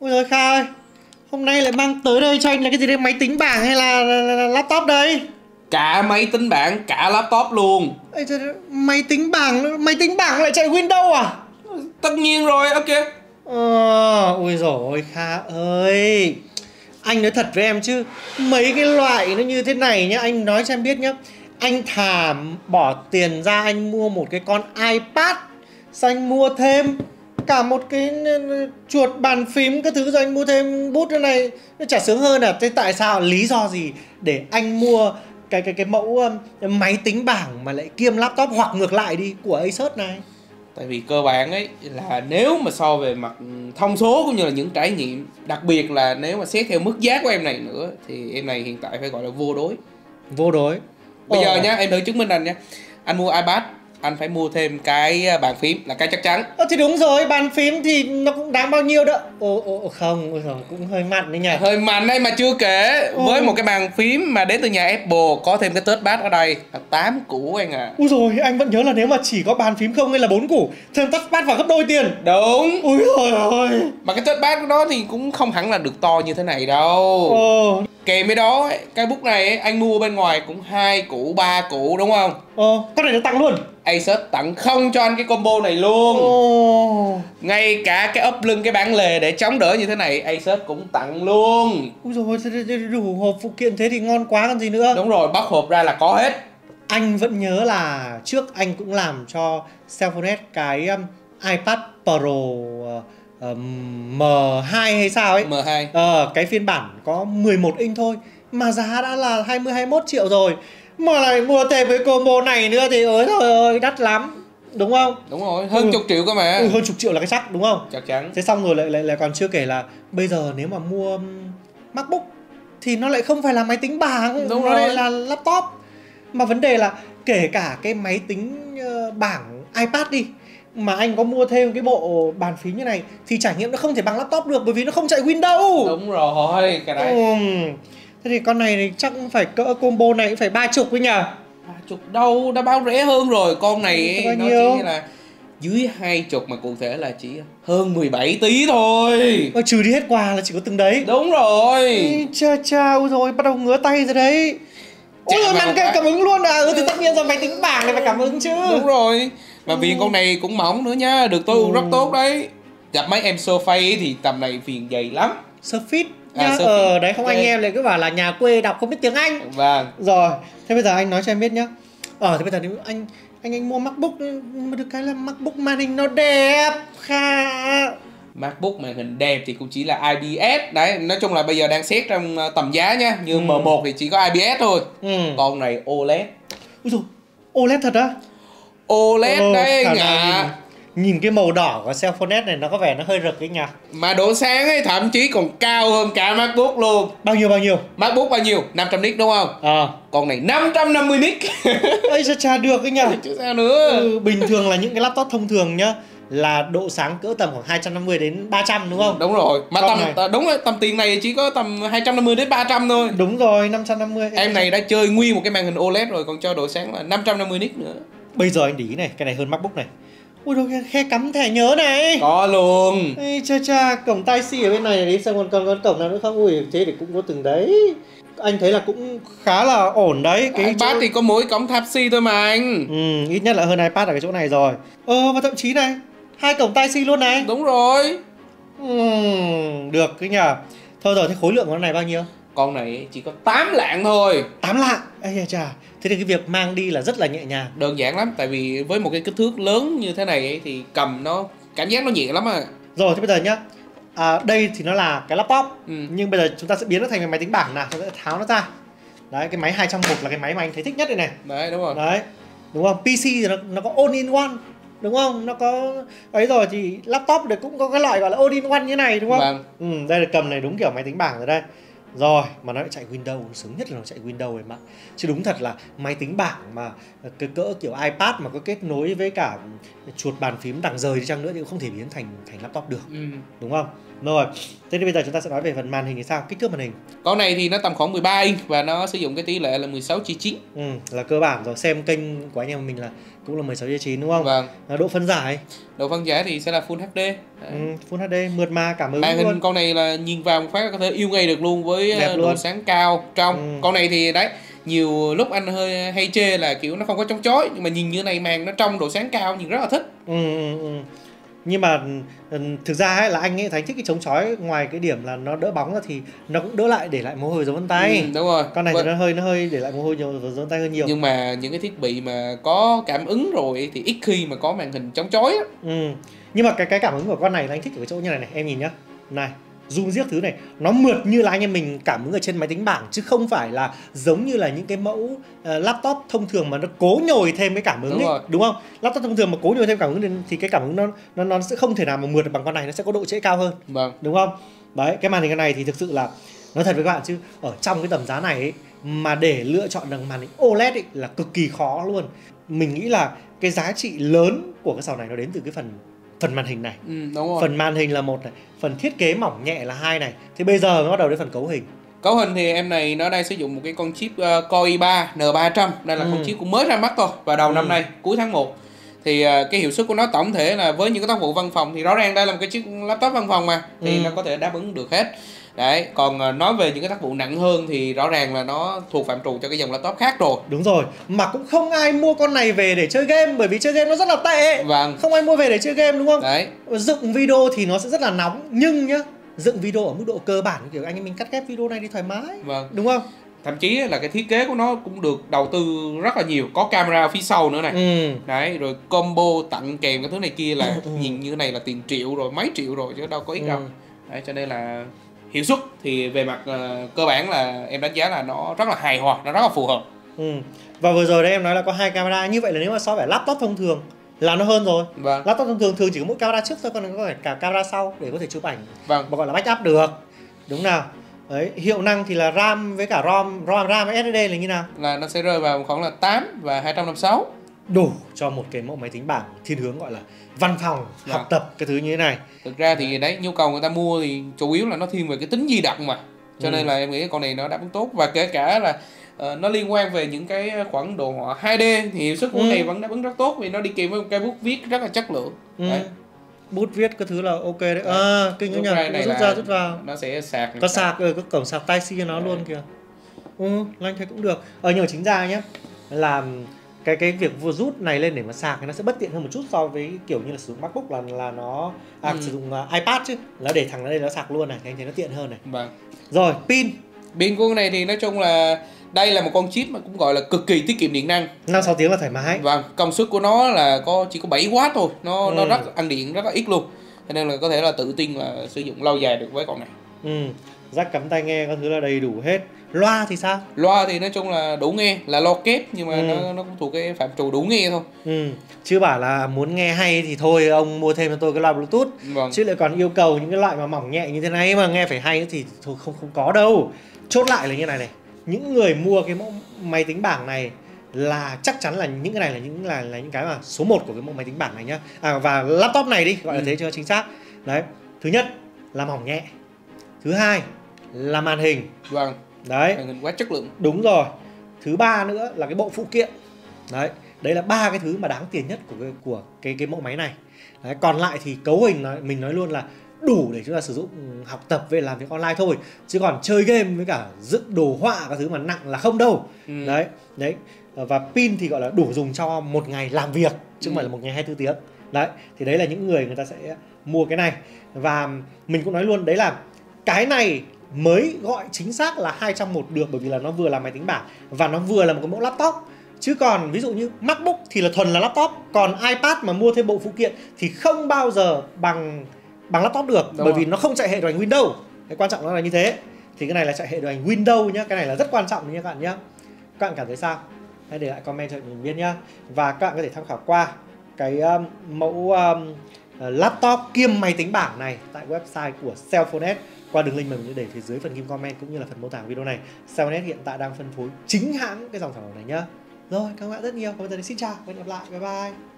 Ôi giời Kha ơi Hôm nay lại mang tới đây cho anh là cái gì đây? Máy tính bảng hay là, là, là, là laptop đây? Cả máy tính bảng, cả laptop luôn. Ê, trời, Máy tính bảng Máy tính bảng lại chạy Windows à? Tất nhiên rồi, ok. Ờ, ôi dồi ôi Kha ơi. Anh nói thật với em chứ Mấy cái loại nó như thế này nhá Anh nói cho em biết nhá. Anh thà bỏ tiền ra anh mua một cái con iPad Sao anh mua thêm Cả một cái chuột bàn phím cái thứ rồi anh mua thêm bút cái này. Nó chả sướng hơn à. Thế tại sao? Lý do gì? Để anh mua cái cái cái mẫu um, máy tính bảng mà lại kiêm laptop hoặc ngược lại đi của Asus này. Tại vì cơ bản ấy là nếu mà so về mặt thông số cũng như là những trải nghiệm Đặc biệt là nếu mà xét theo mức giá của em này nữa Thì em này hiện tại phải gọi là vô đối. Vô đối. Bây giờ nhá, em thử chứng minh anh nhá Anh mua iPad anh phải mua thêm cái à, bàn phím là cái chắc chắn. Ờ thì đúng rồi, bàn phím thì nó cũng đáng bao nhiêu đó. Ồ, ồ không, ôi cũng hơi mặn đấy nhỉ. Hơi mặn đây mà chưa kể. Ừ. Với một cái bàn phím mà đến từ nhà Apple Có thêm cái touchpad ở đây là 8 củ anh à Ui rồi anh vẫn nhớ là nếu mà chỉ có bàn phím không hay là 4 củ. Thêm touchpad vào gấp đôi tiền. Đúng. Ui rồi ôi. Mà cái touchpad của nó thì cũng không hẳn là được to như thế này đâu. Ồ. Kèm với đó, cái bút này anh mua bên ngoài cũng hai củ, ba củ đúng không? Ồ, con này nó tặng luôn Asus tặng không cho anh cái combo này luôn. Ồ. Ngay cả cái ấp lưng cái bản lề để chống đỡ như thế này Asus cũng tặng luôn. Ui dồi đủ hộp phụ kiện thế thì ngon quá còn gì nữa? Đúng rồi, bắt hộp ra là có hết. Anh vẫn nhớ là trước anh cũng làm cho Cellphone cái um, iPad Pro uh, M2 hay sao ấy. M2 Ờ, cái phiên bản có 11 inch thôi Mà giá đã là 20-21 triệu rồi Mà lại mua thêm cái combo này nữa thì ơi thôi ơi đắt lắm Đúng không? Đúng rồi, hơn ừ. chục triệu cơ mà ừ, Hơn chục triệu là cái chắc đúng không? Chắc chắn Thế xong rồi lại, lại, lại còn chưa kể là Bây giờ nếu mà mua MacBook Thì nó lại không phải là máy tính bảng Đúng Nó rồi. lại là laptop Mà vấn đề là kể cả cái máy tính ờ, bảng iPad đi mà anh có mua thêm cái bộ bàn phím như này thì trải nghiệm nó không thể bằng laptop được bởi vì nó không chạy Windows. Đúng rồi, cái đấy. Ừ. Thế thì con này thì chắc phải cỡ combo này cũng phải ba chục với nhỉ? Ba chục đâu, đã báo rẻ hơn rồi. Con này ừ, nó nhiêu? chỉ là dưới hai chục mà cụ thể là chỉ hơn 17 tí thôi. Ờ, trừ đi hết quà là chỉ có từng đấy. Đúng rồi. Ê, cha cha, ôi rồi bắt đầu ngứa tay rồi đấy. Ôi Chà, rồi cái cảm ứng luôn à Ừ thì tất nhiên rồi máy tính bảng này phải cảm ứng chứ Đúng rồi. Mà Ừ. viền con này cũng mỏng nữa nha, được ưu Ừ. rất tốt đấy. Gặp mấy em Surface thì tầm này viền dày lắm. Surface À, nhá. Ờ đấy không anh em lại cứ bảo là nhà quê đọc không biết tiếng Anh. Vâng. Rồi Thế bây giờ anh nói cho em biết nhá. Ờ thế bây giờ nếu anh anh anh mua MacBook mà được cái là MacBook màn hình nó đẹp kha. MacBook màn hình đẹp thì cũng chỉ là IPS đấy nói chung là bây giờ đang xét trong ờ, tầm giá nha như Ừ. M1 thì chỉ có IPS thôi. Ừ. con này OLED. Úi dồi OLED thật á? OLED Ờ, đấy khả anh năng. ạ nhìn, cái màu đỏ của Cellphone S này nó có vẻ nó hơi rực ấy nhỉ? Mà độ sáng ấy thậm chí còn cao hơn cả MacBook luôn. Bao nhiêu bao nhiêu? MacBook bao nhiêu? 500 nits đúng không? Ờ. Con này 550 nits Ây cha cha được ấy nhỉ? Chứ sao nữa? Ừ, Bình thường là những cái laptop thông thường nhá Là độ sáng cỡ tầm khoảng 250 đến 300 đúng không? đúng rồi. Mà tầm này. đúng rồi tầm tiền này chỉ có tầm 250 đến 300 thôi. Đúng rồi 550 em này đã chơi nguyên một cái màn hình OLED rồi còn cho độ sáng là 550 nits nữa. Bây giờ anh để ý này Cái này hơn MacBook này Ui đâu khe cắm thẻ nhớ này. Có luôn. Ê, cha cha cổng tai si ở bên này đi xem còn còn còn cổng nào nữa không ui thế thì cũng có từng đấy. Anh thấy là cũng khá là ổn đấy. Cái iPad chỗ- thì có mỗi cổng Type C thôi mà anh. Ừ, ít nhất là hơn iPad ở cái chỗ này rồi. Ờ và thậm chí này hai cổng tai si luôn này. Đúng rồi. Ừ, được cái nhờ. Thôi rồi thế khối lượng của nó này bao nhiêu? Con này chỉ có 8 lạng thôi. 8 lạng? Ây da chà thế thì cái việc mang đi là rất là nhẹ nhàng. Đơn giản lắm tại vì với một cái kích thước lớn như thế này ấy, thì cầm nó cảm giác nó nhẹ lắm à. Rồi thế bây giờ nhá. À, đây thì nó là cái laptop ừ. nhưng bây giờ chúng ta sẽ biến nó thành cái máy tính bảng nào chúng ta sẽ tháo nó ra. Đấy cái máy 201 là cái máy mà anh thấy thích nhất đây này. Đấy đúng rồi. Đấy đúng không? Pc thì nó, nó có all in one đúng không? Nó có ấy rồi thì laptop thì cũng có cái loại gọi là all in one như này đúng không? Vâng. Ừ, đây là cầm này đúng kiểu máy tính bảng rồi đây rồi mà nó lại chạy Windows sướng nhất là nó chạy Windows em ạ. Chứ đúng thật là máy tính bảng mà cái cỡ kiểu iPad mà có kết nối với cả chuột bàn phím đằng rời đi chăng nữa thì cũng không thể biến thành thành laptop được. Ừ. đúng không? Rồi thế thì bây giờ chúng ta sẽ nói về phần màn hình thì sao? Kích thước màn hình. Con này thì nó tầm khoảng 13 inch và nó sử dụng cái tỷ lệ là 16 chia 9 ừ, là cơ bản rồi. Xem kênh của anh em mình là cũng là 16 9 đúng không? Vâng. Là độ phân giải. Độ phân giải thì sẽ là Full HD Đấy. ừ, Full HD mượt mà cảm ứng màn hình luôn. con này là nhìn vào một phát có thể yêu ngay được luôn với Ờ, luôn. độ sáng cao trong Ừ. con này thì đấy nhiều lúc anh hơi hay chê là kiểu nó không có chống chói nhưng mà nhìn như này màn nó trong độ sáng cao nhìn rất là thích ừ, ừ, ừ. nhưng mà ừ, thực ra ấy, là anh ấy thấy thích cái chống chói ngoài cái điểm là nó đỡ bóng ra thì nó cũng đỡ lại để lại mồ hôi dấu vân tay ừ, đúng rồi con này Vâng. thì nó hơi nó hơi để lại mồ hôi nhiều dấu vân tay hơn nhiều nhưng mà những cái thiết bị mà có cảm ứng rồi thì ít khi mà có màn hình chống chói á ừ. nhưng mà cái cái cảm ứng của con này là anh thích ở cái chỗ như này này em nhìn nhá này zoom giết thứ này. Nó mượt như là anh em mình cảm ứng ở trên máy tính bảng chứ không phải là giống như là những cái mẫu ờ, laptop thông thường mà nó cố nhồi thêm cái cảm ứng Đúng ấy rồi. đúng không? Laptop thông thường mà cố nhồi thêm cảm ứng thì- thì cái cảm ứng nó nó nó sẽ không thể nào mà mượt được bằng con này nó sẽ có độ trễ cao hơn. Vâng. Đúng không? Đấy cái màn hình này thì thực sự là nói thật với các bạn chứ ở trong cái tầm giá này ấy, mà để lựa chọn được màn hình OLED ấy, là cực kỳ khó luôn. Mình nghĩ là cái giá trị lớn của cái sào này nó đến từ cái phần phần màn hình này. Ừ, đúng rồi. Phần màn hình là một này phần thiết kế mỏng nhẹ là hai này. Thì bây giờ mới bắt đầu đến phần cấu hình. Cấu hình thì em này nó đang sử dụng một cái con chip uh, Core i3 N300 đây là Ừ. con chip cũng mới ra mắt thôi vào đầu Ừ. năm nay cuối tháng 1 thì ờ, cái hiệu suất của nó tổng thể là với những cái tác vụ văn phòng thì rõ ràng đây là một cái chiếc laptop văn phòng mà thì Ừ. nó có thể đáp ứng được hết đấy còn ờ, nói về những cái tác vụ nặng hơn thì rõ ràng là nó thuộc phạm trù cho cái dòng laptop khác rồi. Đúng rồi mà cũng không ai mua con này về để chơi game bởi vì chơi game nó rất là tệ. Vâng. Không ai mua về để chơi game đúng không? Đấy. Dựng video thì nó sẽ rất là nóng nhưng nhá dựng video ở mức độ cơ bản kiểu anh em mình cắt ghép video này thì thoải mái vâng. đúng không? Thậm chí là cái thiết kế của nó cũng được đầu tư rất là nhiều có camera phía sau nữa này. Ừ. Đấy rồi combo tặng kèm cái thứ này kia là Ừ, nhìn như này là tiền triệu rồi mấy triệu rồi chứ đâu có ít đâu. Ừ. đấy cho nên là hiệu suất thì về mặt ờ, cơ bản là em đánh giá là nó rất là hài hòa nó rất là phù hợp. Ừ. Và vừa rồi đấy em nói là có hai camera như vậy là nếu mà so với laptop thông thường là nó hơn rồi. Vâng. Laptop thông thường thường chỉ có mỗi camera trước thôi còn có thể cả camera sau để có thể chụp ảnh vâng. mà gọi là backup được. Đúng nào. Đấy hiệu năng thì là ram với cả rom rom ram với ssd là như nào? Là nó sẽ rơi vào khoảng là 8 và 256 đủ cho một cái mẫu máy tính bảng thiên hướng gọi là văn phòng Dạ. học tập cái thứ như thế này thực ra thì đấy nhu cầu người ta mua thì chủ yếu là nó thiên về cái tính di động mà cho Ừ. nên là em nghĩ con này nó đáp ứng tốt và kể cả là ờ, nó liên quan về những cái khoản đồ họa 2D thì hiệu suất của Ừ. này vẫn đáp ứng rất tốt vì nó đi kèm với một cái bút viết rất là chất lượng ừ. Đấy. bút viết cái thứ là ok đấy à, kinh Bút nhỉ này rút ra rút vào nó sẽ sạc có sạc ừ, có cổng sạc tai cho nó Đấy. luôn kìa ừ anh thấy cũng được ờ nhưng mà chính ra nhé là cái cái việc vừa rút này lên để mà sạc thì nó sẽ bất tiện hơn một chút so với kiểu như là sử dụng macbook là là nó à, Ừ. sử dụng à, ipad chứ là để thẳng ra đây nó sạc luôn này thì anh thấy nó tiện hơn này vâng rồi pin pin của con này thì nói chung là đây là một con chip mà cũng gọi là cực kỳ tiết kiệm điện năng năm sáu tiếng là thoải mái Vâng, công suất của nó là có chỉ có 7W thôi, nó nó Ừ. rất ăn điện rất là ít luôn. Cho nên là có thể là tự tin là sử dụng lâu dài được với con này. ừ jack cắm tai nghe các thứ là đầy đủ hết loa thì sao Loa thì nói chung là đủ nghe, là lo kép nhưng mà Ừ. nó nó cũng thuộc cái phạm trù đủ nghe thôi. ừ chứ bảo là muốn nghe hay thì thôi ông mua thêm cho tôi cái loa bluetooth Vâng. chứ lại còn yêu cầu những cái loại mà mỏng nhẹ như thế này mà nghe phải hay thì thôi không không có đâu chốt lại là như này này những người mua cái mẫu máy tính bảng này là chắc chắn là những cái này là những là là những cái mà số 1 của cái mẫu máy tính bảng này nhá à, và laptop này đi gọi là Ừ. thế cho chính xác đấy thứ nhất là mỏng nhẹ thứ hai là màn hình Vâng, đấy. Hình quá chất lượng. đúng rồi. Thứ ba nữa là cái bộ phụ kiện. Đấy đấy là ba cái thứ mà đáng tiền nhất của cái của cái cái mẫu máy này. Đấy, còn lại thì cấu hình nói, mình nói luôn là đủ để chúng ta sử dụng ừ, học tập về làm việc online thôi. Chứ còn chơi game với cả dựng đồ họa các thứ mà nặng là không đâu. Ừ. đấy đấy. Và pin thì gọi là đủ dùng cho một ngày làm việc chứ không Ừ. phải là một ngày 24 tiếng. Đấy thì đấy là những người người ta sẽ mua cái này. Và mình cũng nói luôn đấy là cái này mới gọi chính xác là hai trong một được bởi vì là nó vừa là máy tính bảng và nó vừa là một cái mẫu laptop. Chứ còn ví dụ như MacBook thì là thuần là laptop còn iPad mà mua thêm bộ phụ kiện thì không bao giờ bằng bằng laptop được Đúng bởi rồi. vì nó không chạy hệ điều hành Windows. Cái quan trọng nó là như thế. Thì cái này là chạy hệ điều hành Windows nhá cái này là rất quan trọng nha các bạn nhá. Các bạn cảm thấy sao? Hãy để lại comment cho mình biết nhá. Và các bạn có thể tham khảo qua cái um, mẫu um, laptop kiêm máy tính bảng này tại website của Cellphone qua đường link mà mình sẽ để phía dưới phần kim comment cũng như là phần mô tả video này. Cellphone hiện tại đang phân phối chính hãng cái dòng sản phẩm này nhá. Rồi, cảm ơn các bạn rất nhiều. Còn bây giờ thì xin chào và hẹn gặp lại. Bye bye.